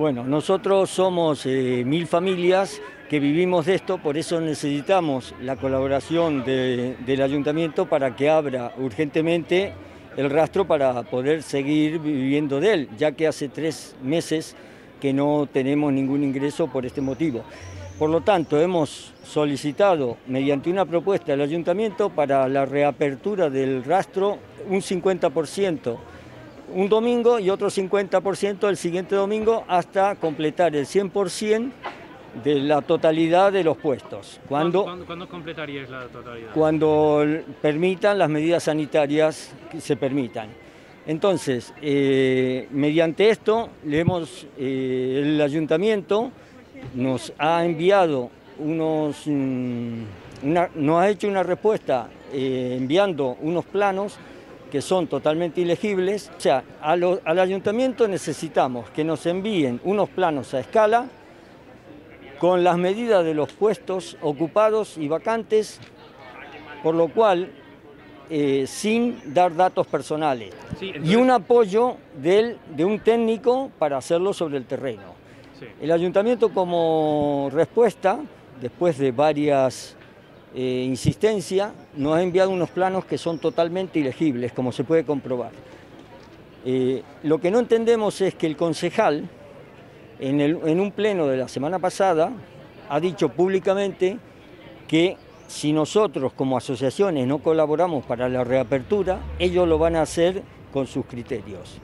Bueno, nosotros somos eh, mil familias que vivimos de esto, por eso necesitamos la colaboración del ayuntamiento para que abra urgentemente el rastro para poder seguir viviendo de él, ya que hace tres meses que no tenemos ningún ingreso por este motivo. Por lo tanto, hemos solicitado mediante una propuesta al ayuntamiento para la reapertura del rastro un 50% un domingo y otro 50% el siguiente domingo hasta completar el 100% de la totalidad de los puestos. ¿Cuándo, completarías la totalidad? Cuando permitan las medidas sanitarias que se permitan. Entonces, eh, mediante esto, le hemos, eh, el ayuntamiento nos ha enviado unos, mm, nos ha hecho una respuesta eh, enviando unos planos que son totalmente ilegibles. O sea, al ayuntamiento necesitamos que nos envíen unos planos a escala con las medidas de los puestos ocupados y vacantes, por lo cual eh, sin dar datos personales. Y un apoyo de un técnico para hacerlo sobre el terreno. El ayuntamiento como respuesta, después de varias eh, insistencia, nos ha enviado unos planos que son totalmente ilegibles, como se puede comprobar. Eh, lo que no entendemos es que el concejal, en, en un pleno de la semana pasada, ha dicho públicamente que si nosotros como asociaciones no colaboramos para la reapertura, ellos lo van a hacer con sus criterios.